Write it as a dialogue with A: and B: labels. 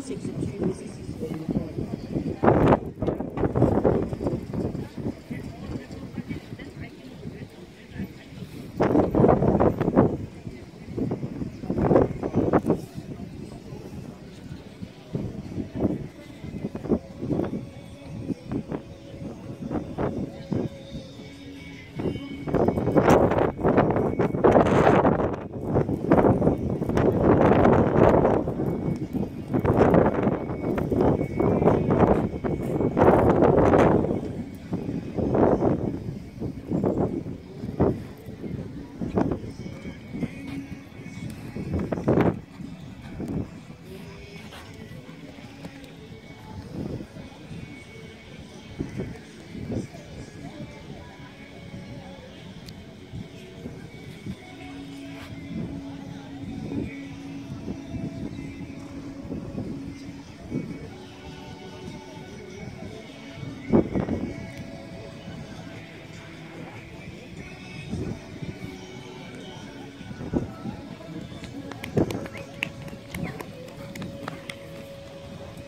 A: c'est que tu